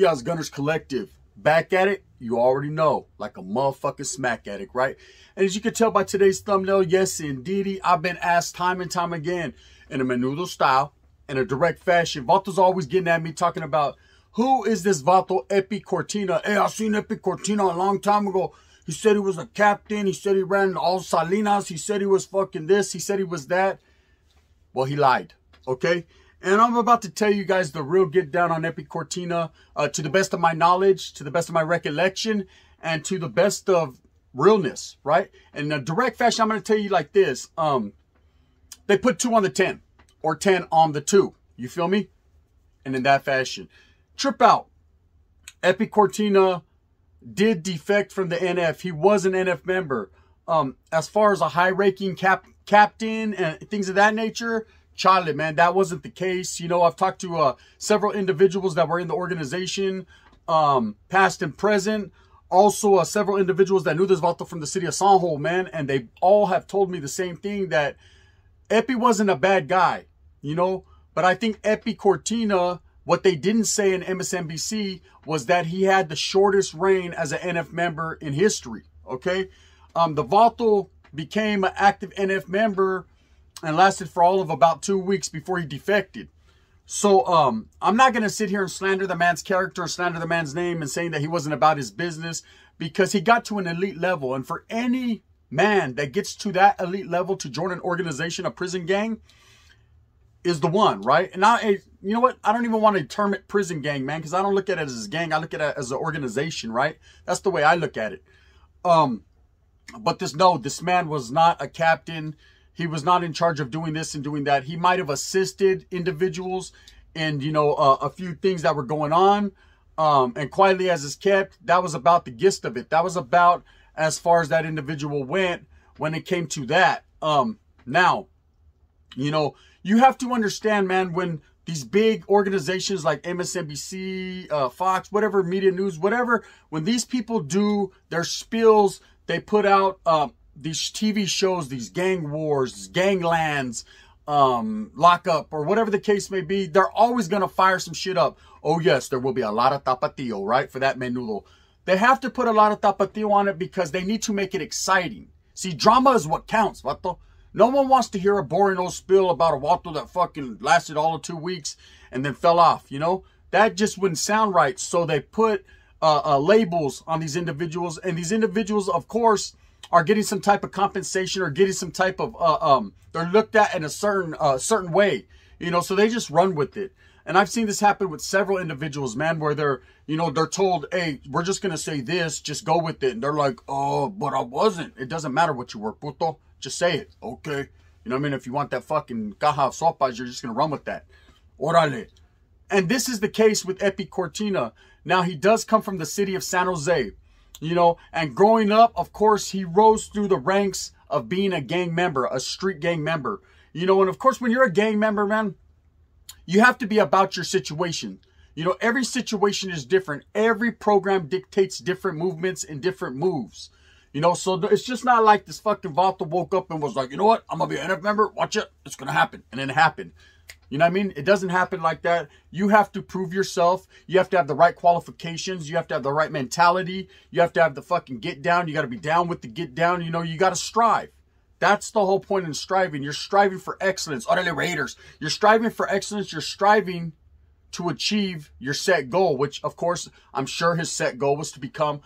Dias, Gunnerz Collective. Back at it, you already know, like a motherfucking smack addict, right? And as you can tell by today's thumbnail, yes, indeedy, I've been asked time and time again in a menudo style, in a direct fashion. Vato's always getting at me talking about who is this Vato Epi Cortina? Hey, I seen Epi Cortina a long time ago. He said he was a captain. He said he ran all Salinas. He said he was fucking this. He said he was that. Well, he lied. Okay? And I'm about to tell you guys the real get down on Epi Cortina uh, to the best of my knowledge, to the best of my recollection, and to the best of realness, right? In a direct fashion, I'm going to tell you like this. Um, they put 2 on the 10 or 10 on the 2. You feel me? And in that fashion. Trip out. Epi Cortina did defect from the NF. He was an NF member. Um, as far as a high-ranking cap captain and things of that nature, Charlie, man, that wasn't the case. You know, I've talked to uh, several individuals that were in the organization, um, past and present. Also, uh, several individuals that knew this Vato from the city of San man, and they all have told me the same thing that Epi wasn't a bad guy, you know. But I think Epi Cortina, what they didn't say in MSNBC was that he had the shortest reign as an NF member in history. Okay, um, the Vato became an active NF member and lasted for all of about two weeks before he defected. So um, I'm not going to sit here and slander the man's character and slander the man's name and saying that he wasn't about his business because he got to an elite level. And for any man that gets to that elite level to join an organization, a prison gang, is the one, right? And I, you know what? I don't even want to term it prison gang, man, because I don't look at it as a gang. I look at it as an organization, right? That's the way I look at it. Um, but this, no, this man was not a captain. He was not in charge of doing this and doing that. He might have assisted individuals and, you know, uh, a few things that were going on. Um, and quietly as is kept, that was about the gist of it. That was about as far as that individual went when it came to that. Um, now, you know, you have to understand, man, when these big organizations like MSNBC, uh, Fox, whatever, media news, whatever, when these people do their spills, they put out um, these TV shows, these gang wars, ganglands, um, lockup, or whatever the case may be, they're always going to fire some shit up. Oh, yes, there will be a lot of tapatio, right? For that menudo. They have to put a lot of tapatio on it because they need to make it exciting. See, drama is what counts, vato. No one wants to hear a boring old spill about a vato that fucking lasted all of two weeks and then fell off, you know? That just wouldn't sound right. So they put uh, uh, labels on these individuals. And these individuals, of course, are getting some type of compensation or getting some type of uh, um they're looked at in a certain uh, certain way you know so they just run with it. And i've seen this happen with several individuals man where they're you know they're told hey we're just gonna say this just go with it. And they're like oh but i wasn't. It doesn't matter what you were puto. Just say it okay? You know what i mean? If you want that fucking caja sopas you're just gonna run with that. Orale and this is the case with epi cortina now he does come from the city of san jose you know, and growing up, of course, he rose through the ranks of being a gang member, a street gang member. You know, and of course, when you're a gang member, man, you have to be about your situation. You know, every situation is different. Every program dictates different movements and different moves. You know, so it's just not like this fucking Vato woke up and was like, you know what? I'm going to be an NF member. Watch it. It's going to happen. And then it happened. You know what I mean? It doesn't happen like that. You have to prove yourself. You have to have the right qualifications. You have to have the right mentality. You have to have the fucking get down. You got to be down with the get down. You know, you got to strive. That's the whole point in striving. You're striving for excellence. Orale Raiders. You're striving for excellence. You're striving to achieve your set goal, which of course, I'm sure his set goal was to become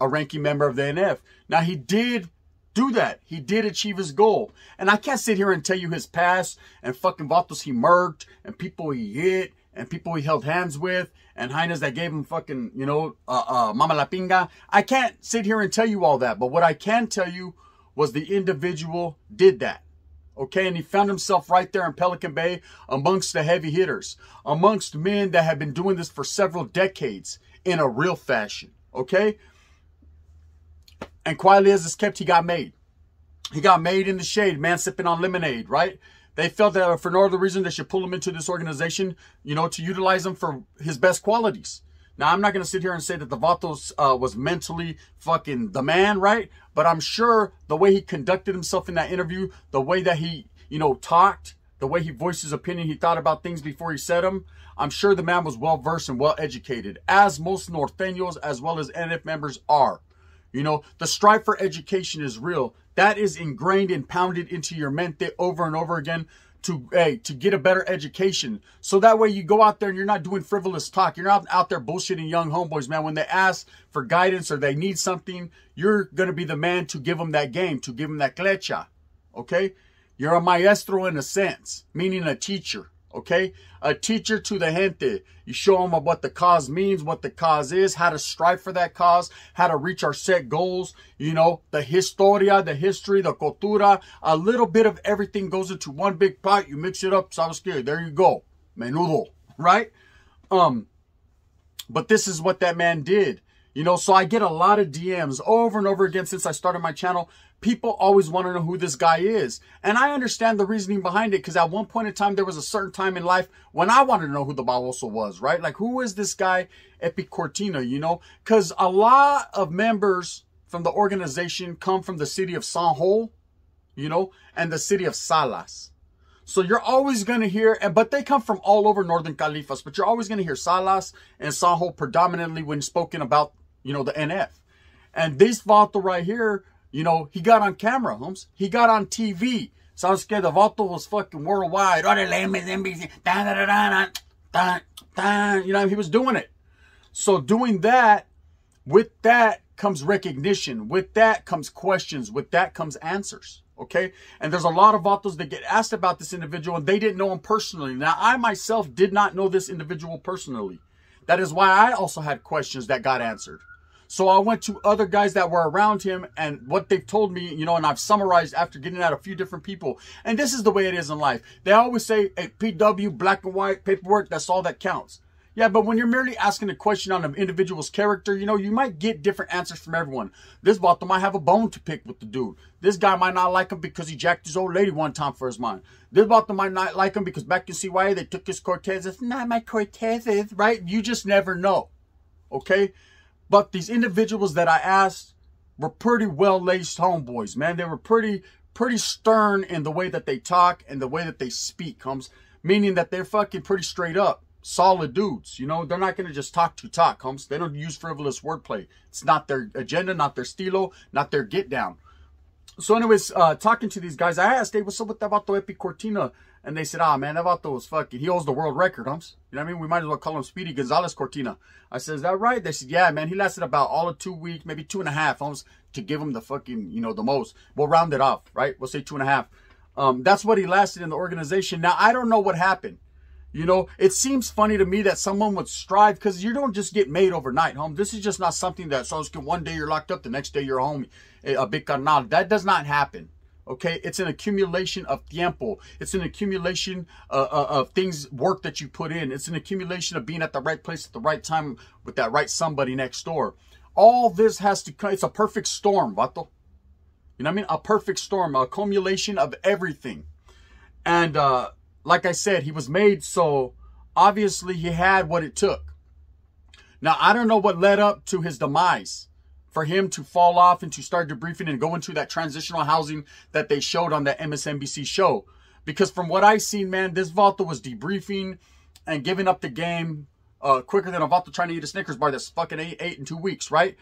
a ranking member of the NF. Now he did do that. He did achieve his goal. And I can't sit here and tell you his past and fucking vatos he murked and people he hit and people he held hands with and hyenas that gave him fucking, you know, uh, uh, mama la pinga. I can't sit here and tell you all that. But what I can tell you was the individual did that. Okay, and he found himself right there in Pelican Bay amongst the heavy hitters, amongst men that have been doing this for several decades in a real fashion. Okay, and quietly as it's kept, he got made. He got made in the shade, man sipping on lemonade, right? They felt that for no other reason they should pull him into this organization, you know, to utilize him for his best qualities. Now, I'm not going to sit here and say that the Vatos uh, was mentally fucking the man, right? But I'm sure the way he conducted himself in that interview, the way that he, you know, talked, the way he voiced his opinion, he thought about things before he said them. I'm sure the man was well versed and well educated, as most Norteños as well as NF members are. You know, the strive for education is real. That is ingrained and pounded into your mente over and over again to hey, to get a better education. So that way you go out there and you're not doing frivolous talk. You're not out there bullshitting young homeboys, man. When they ask for guidance or they need something, you're going to be the man to give them that game, to give them that clecha. Okay? You're a maestro in a sense, meaning a teacher okay? A teacher to the gente. You show them what the cause means, what the cause is, how to strive for that cause, how to reach our set goals, you know, the historia, the history, the cultura, a little bit of everything goes into one big pot. You mix it up, sabes que, there you go. Menudo, right? Um, but this is what that man did. You know, so I get a lot of DMs over and over again since I started my channel. People always want to know who this guy is. And I understand the reasoning behind it because at one point in time, there was a certain time in life when I wanted to know who the Baboso was, right? Like, who is this guy, Epi Cortina, you know? Because a lot of members from the organization come from the city of San Jose, you know, and the city of Salas. So you're always going to hear, but they come from all over Northern Califas, but you're always going to hear Salas and San Jose predominantly when spoken about you know, the NF. And this Vato right here, you know, he got on camera, Holmes. He got on TV. So I was scared the Vato was fucking worldwide. You know, he was doing it. So doing that, with that comes recognition. With that comes questions. With that comes answers. Okay. And there's a lot of vatos that get asked about this individual and they didn't know him personally. Now, I myself did not know this individual personally. That is why I also had questions that got answered. So I went to other guys that were around him and what they've told me, you know, and I've summarized after getting out a few different people. And this is the way it is in life. They always say, hey, PW, black and white, paperwork, that's all that counts. Yeah, but when you're merely asking a question on an individual's character, you know, you might get different answers from everyone. This bottom might have a bone to pick with the dude. This guy might not like him because he jacked his old lady one time for his mind. This bottom might not like him because back in CYA they took his Cortezes. Not my Cortezes, right? You just never know. Okay? But these individuals that I asked were pretty well-laced homeboys, man. They were pretty, pretty stern in the way that they talk and the way that they speak, comes meaning that they're fucking pretty straight up, solid dudes. You know, they're not going to just talk to talk, comes. They don't use frivolous wordplay. It's not their agenda, not their stilo, not their get down. So anyways, uh, talking to these guys, I asked, hey, what's up with the Vato Epi? And they said, ah, man, that Vato was fucking, he holds the world record, humps. You know what I mean? We might as well call him Speedy Gonzalez Cortina. I said, is that right? They said, yeah, man, he lasted about all of two weeks, maybe two and a half, humps, to give him the fucking, you know, the most. We'll round it off, right? We'll say two and a half. Um, that's what he lasted in the organization. Now, I don't know what happened. You know, it seems funny to me that someone would strive because you don't just get made overnight, home. This is just not something that so one day you're locked up, the next day you're home, eh, a big carnal. That does not happen. Okay, it's an accumulation of tiempo. It's an accumulation uh, uh, of things, work that you put in. It's an accumulation of being at the right place at the right time with that right somebody next door. All this has to come. It's a perfect storm, vato. You know what I mean? A perfect storm, a accumulation of everything. And uh, like I said, he was made so obviously he had what it took. Now, I don't know what led up to his demise for him to fall off and to start debriefing and go into that transitional housing that they showed on that MSNBC show. Because from what I've seen, man, this Vato was debriefing and giving up the game uh, quicker than a Vato trying to eat a Snickers bar that's fucking eight, eight in two weeks, right?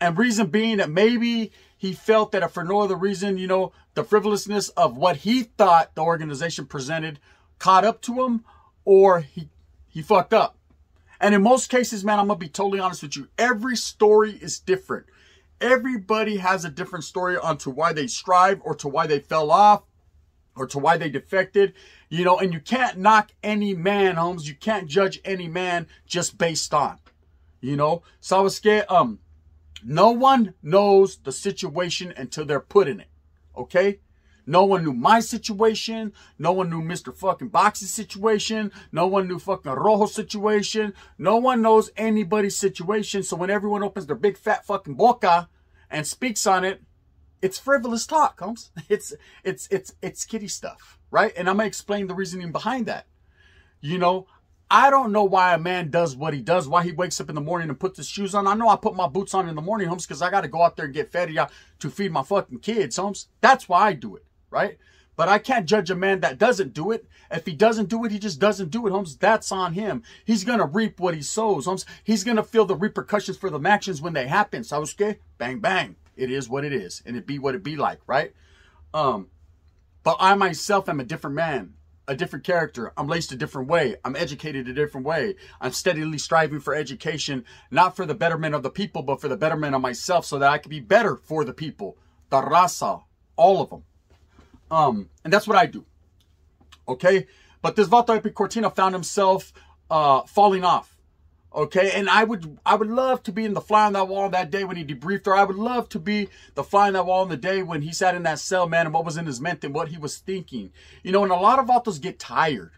And reason being that maybe he felt that for no other reason, you know, the frivolousness of what he thought the organization presented caught up to him or he, he fucked up. And in most cases, man, I'm going to be totally honest with you. Every story is different. Everybody has a different story on to why they strive or to why they fell off or to why they defected, you know, and you can't knock any man, Holmes. You can't judge any man just based on, you know. So I was scared. Um, no one knows the situation until they're put in it. Okay? No one knew my situation. No one knew Mr. fucking Box's situation. No one knew fucking Rojo's situation. No one knows anybody's situation. So when everyone opens their big fat fucking boca and speaks on it, it's frivolous talk, Holmes. It's it's it's it's kitty stuff, right? And I'm gonna explain the reasoning behind that. You know, I don't know why a man does what he does, why he wakes up in the morning and puts his shoes on. I know I put my boots on in the morning, Holmes, because I got to go out there and get fed to feed my fucking kids, Holmes. That's why I do it, right? But I can't judge a man that doesn't do it. If he doesn't do it, he just doesn't do it, Holmes. That's on him. He's going to reap what he sows, Holmes. He's going to feel the repercussions for the actions when they happen. Sausuke, bang, bang. It is what it is. And it be what it be like, right? Um, but I myself am a different man a different character. I'm laced a different way. I'm educated a different way. I'm steadily striving for education, not for the betterment of the people, but for the betterment of myself so that I can be better for the people. The raza, all of them. Um, and that's what I do. Okay? But this Vato Epi Cortina found himself uh, falling off. Okay, and I would I would love to be in the fly on that wall that day when he debriefed her. I would love to be the fly on that wall on the day when he sat in that cell, man, and what was in his mente and what he was thinking. You know, and a lot of authors get tired.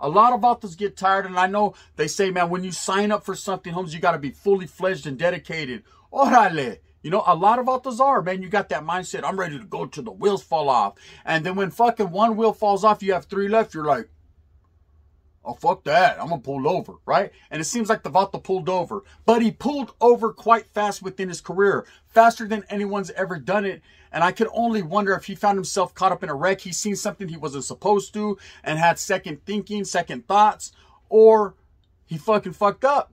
A lot of authors get tired, and I know they say, man, when you sign up for something, Holmes, you got to be fully fledged and dedicated. Orale. You know, a lot of authors are, man. You got that mindset. I'm ready to go till the wheels fall off. And then when fucking one wheel falls off, you have three left. You're like, oh, fuck that. I'm going to pull over, right? And it seems like the Vato pulled over. But he pulled over quite fast within his career, faster than anyone's ever done it. And I could only wonder if he found himself caught up in a wreck. He's seen something he wasn't supposed to and had second thinking, second thoughts, or he fucking fucked up.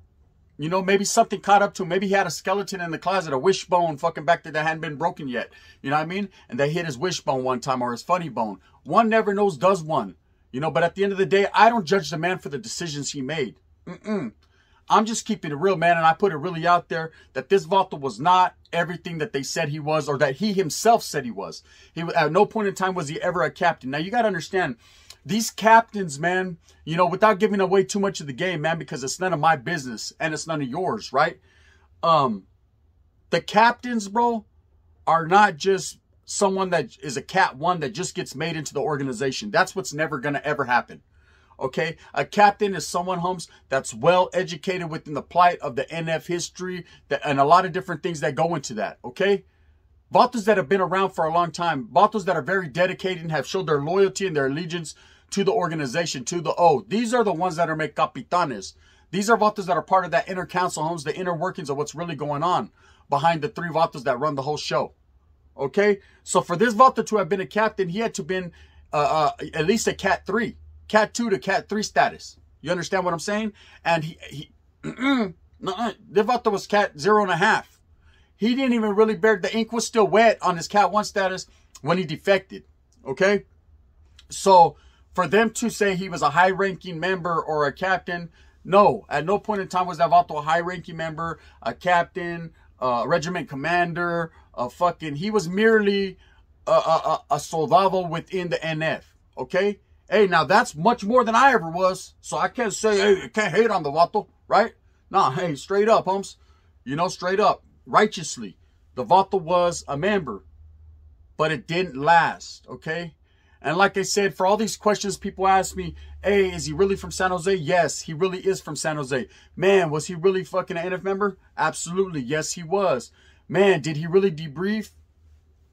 You know, maybe something caught up to him. Maybe he had a skeleton in the closet, a wishbone fucking back there that hadn't been broken yet. You know what I mean? And they hit his wishbone one time or his funny bone. One never knows, does one. You know, but at the end of the day, I don't judge the man for the decisions he made. Mm-mm. I'm just keeping it real, man, and I put it really out there that this Vato was not everything that they said he was or that he himself said he was. He At no point in time was he ever a captain. Now, you got to understand, these captains, man, you know, without giving away too much of the game, man, because it's none of my business and it's none of yours, right? Um, the captains, bro, are not just someone that is a cat one that just gets made into the organization. That's what's never going to ever happen. Okay, a captain is someone, Holmes, that's well educated within the plight of the NF history that, and a lot of different things that go into that. Okay, Vatos that have been around for a long time, Vatos that are very dedicated and have showed their loyalty and their allegiance to the organization, to the O. These are the ones that are make capitanes. These are Vatos that are part of that inner council, homes, the inner workings of what's really going on behind the three Vatos that run the whole show. Okay, so for this Vato to have been a captain, he had to been uh, uh, at least a cat three, cat two to cat three status. You understand what I'm saying? And he, he the Vato was cat zero and a half. He didn't even really bear, the ink was still wet on his cat one status when he defected. Okay, so for them to say he was a high ranking member or a captain, no, at no point in time was that Vato a high ranking member, a captain, a regiment commander, a fucking, he was merely a, a, a a soldado within the NF. Okay. Hey, now that's much more than I ever was. So I can't say, hey, I can't hate on the Vato, right? Nah, hey, straight up, Holmes. You know, straight up, righteously. The Vato was a member, but it didn't last, okay? And like I said, for all these questions people ask me, hey, is he really from San Jose? Yes, he really is from San Jose. Man, was he really fucking an NF member? Absolutely. Yes, he was. Man, did he really debrief?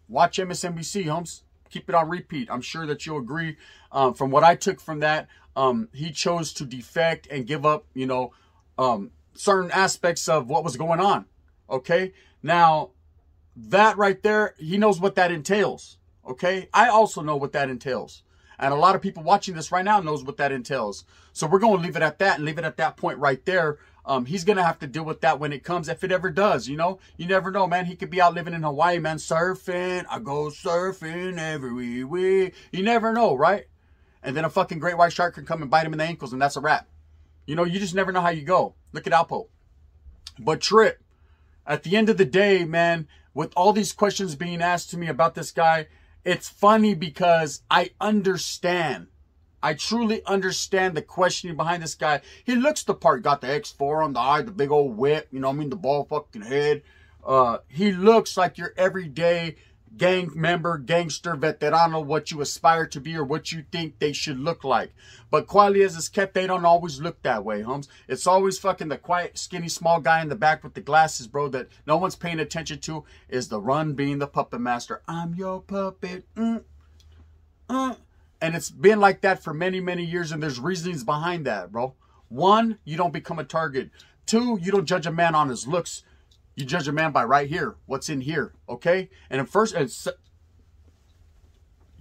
Watch MSNBC, Holmes. Keep it on repeat. I'm sure that you'll agree. Um, from what I took from that, um, he chose to defect and give up, you know, um, certain aspects of what was going on. Okay. Now, that right there, he knows what that entails. Okay. I also know what that entails. And a lot of people watching this right now knows what that entails. So we're going to leave it at that and leave it at that point right there. Um, he's going to have to deal with that when it comes, if it ever does, you know? You never know, man. He could be out living in Hawaii, man, surfing. I go surfing every week. You never know, right? And then a fucking great white shark can come and bite him in the ankles, and that's a wrap. You know, you just never know how you go. Look at Alpo. But Trip, at the end of the day, man, with all these questions being asked to me about this guy, it's funny because I understand I truly understand the questioning behind this guy. He looks the part. Got the X4 on the eye, the big old whip. You know I mean? The ball fucking head. Uh, he looks like your everyday gang member, gangster, veterano, what you aspire to be or what you think they should look like. But quality as it's kept, they don't always look that way, Holmes. It's always fucking the quiet, skinny, small guy in the back with the glasses, bro, that no one's paying attention to is the run being the puppet master. I'm your puppet. Mm, uh. And it's been like that for many, many years, and there's reasonings behind that, bro. One, you don't become a target. Two, you don't judge a man on his looks. You judge a man by right here, what's in here, okay? And at first,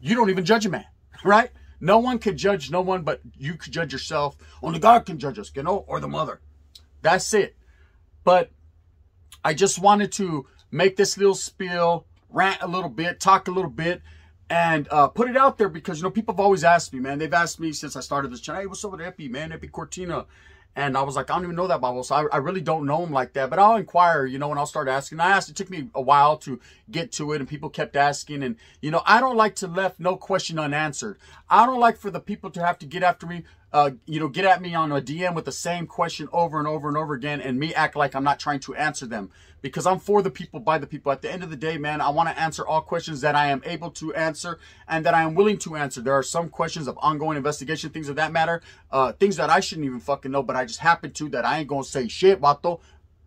you don't even judge a man, right? No one could judge no one, but you could judge yourself. Only God can judge us, you know, or the mother. That's it. But I just wanted to make this little spiel, rant a little bit, talk a little bit, and uh, put it out there because, you know, people have always asked me, man. They've asked me since I started this channel, hey, what's up with Epi, man? Epi Cortina. And I was like, I don't even know that Bible. So I, I really don't know him like that. But I'll inquire, you know, and I'll start asking. I asked, it took me a while to get to it and people kept asking. And, you know, I don't like to left no question unanswered. I don't like for the people to have to get after me uh, you know, get at me on a DM with the same question over and over and over again and me act like I'm not trying to answer them because I'm for the people, by the people. At the end of the day, man, I want to answer all questions that I am able to answer and that I am willing to answer. There are some questions of ongoing investigation, things of that matter, uh, things that I shouldn't even fucking know, but I just happen to that I ain't going to say shit, vato.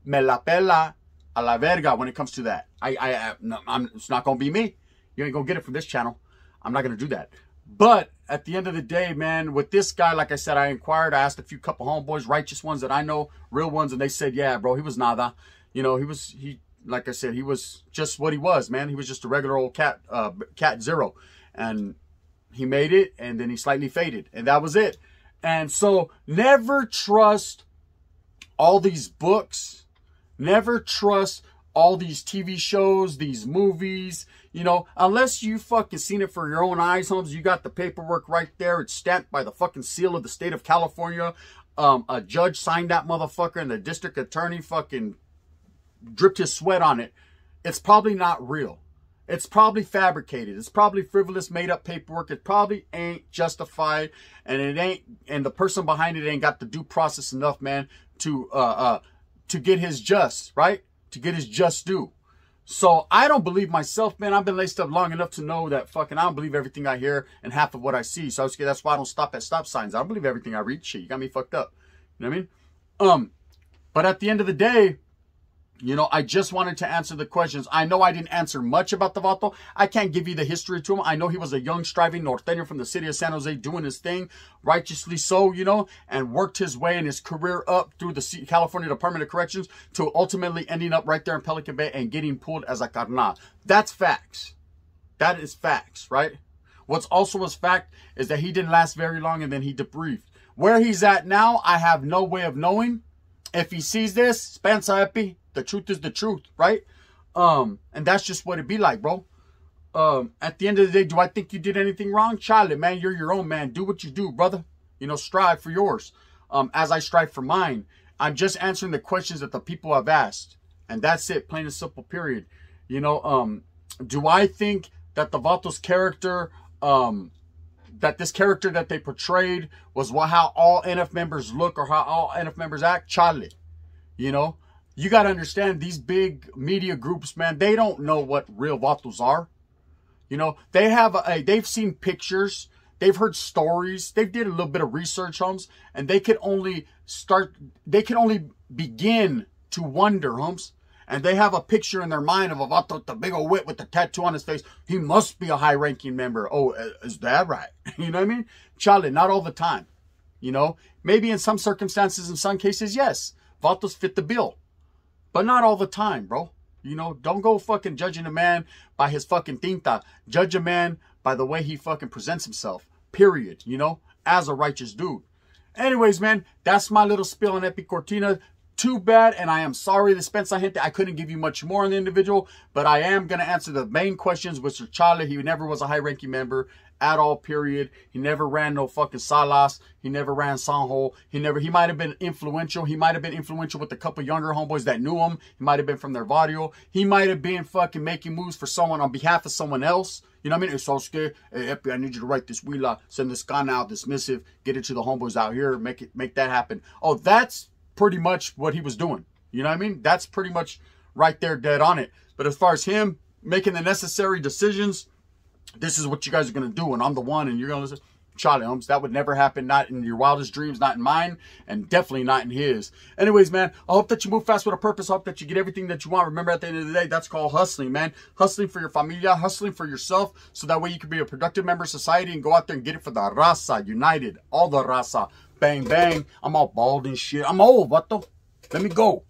Me la pela a la verga when it comes to that. I, I, I no, it's not going to be me. You ain't going to get it from this channel. I'm not going to do that. But at the end of the day, man, with this guy, like I said, I inquired. I asked a few couple homeboys, righteous ones that I know, real ones, and they said, yeah, bro, he was nada. You know, he was, he, like I said, he was just what he was, man. He was just a regular old cat, uh, cat zero. And he made it, and then he slightly faded. And that was it. And so never trust all these books. Never trust all these TV shows, these movies, you know, unless you fucking seen it for your own eyes, Holmes, you got the paperwork right there. It's stamped by the fucking seal of the state of California. Um, a judge signed that motherfucker and the district attorney fucking dripped his sweat on it. It's probably not real. It's probably fabricated. It's probably frivolous, made up paperwork. It probably ain't justified, and it ain't. And the person behind it ain't got the due process enough, man, to uh uh to get his just right, to get his just due. So I don't believe myself, man. I've been laced up long enough to know that fucking I don't believe everything I hear and half of what I see. So that's why I don't stop at stop signs. I don't believe everything I read. Shit, you got me fucked up. You know what I mean? Um, but at the end of the day, you know, I just wanted to answer the questions. I know I didn't answer much about the Vato. I can't give you the history to him. I know he was a young, striving norteño from the city of San Jose doing his thing, righteously so, you know, and worked his way in his career up through the California Department of Corrections to ultimately ending up right there in Pelican Bay and getting pulled as a carnal. That's facts. That is facts, right? What's also a fact is that he didn't last very long and then he debriefed. Where he's at now, I have no way of knowing. If he sees this, Spencer Epi, the truth is the truth, right? Um, and that's just what it be like, bro. Um, at the end of the day, do I think you did anything wrong? Charlie, man, you're your own man. Do what you do, brother. You know, strive for yours. Um, as I strive for mine. I'm just answering the questions that the people have asked. And that's it, plain and simple, period. You know, um, do I think that the Vatos character, um, that this character that they portrayed was what, how all NF members look or how all NF members act? Charlie. You know, you got to understand these big media groups, man, they don't know what real vatos are. You know, they have a, they've seen pictures, they've heard stories, they did a little bit of research on homes, and they can only start, they can only begin to wonder, homes. And they have a picture in their mind of a vato the big old wit with the tattoo on his face. He must be a high-ranking member. Oh, uh, is that right? you know what I mean? Charlie, not all the time. You know, maybe in some circumstances, in some cases, yes. Vatos fit the bill. But not all the time, bro. You know, don't go fucking judging a man by his fucking tinta. Judge a man by the way he fucking presents himself. Period. You know, as a righteous dude. Anyways, man, that's my little spill on Epi Cortina. Too bad, and I am sorry, Dispensa Gente. I couldn't give you much more on the individual, but I am going to answer the main questions, which are Charlie. He never was a high-ranking member at all, period. He never ran no fucking Salas. He never ran Sanjo. He never, he might have been influential. He might have been influential with a couple younger homeboys that knew him. He might have been from their barrio. He might have been fucking making moves for someone on behalf of someone else. You know what I mean? It's so scared. Hey, Epi, I need you to write this wheela, send this gun out, dismissive, get it to the homeboys out here, make it, make that happen. Oh, that's pretty much what he was doing. You know what I mean? That's pretty much right there, dead on it. But as far as him making the necessary decisions, this is what you guys are going to do. And I'm the one, and you're going to listen. Charlie Holmes, that would never happen. Not in your wildest dreams, not in mine, and definitely not in his. Anyways, man, I hope that you move fast with a purpose. I hope that you get everything that you want. Remember, at the end of the day, that's called hustling, man. Hustling for your familia, hustling for yourself, so that way you can be a productive member of society and go out there and get it for the raza, united, all the raza. Bang, bang. I'm all bald and shit. I'm old, what the? Let me go.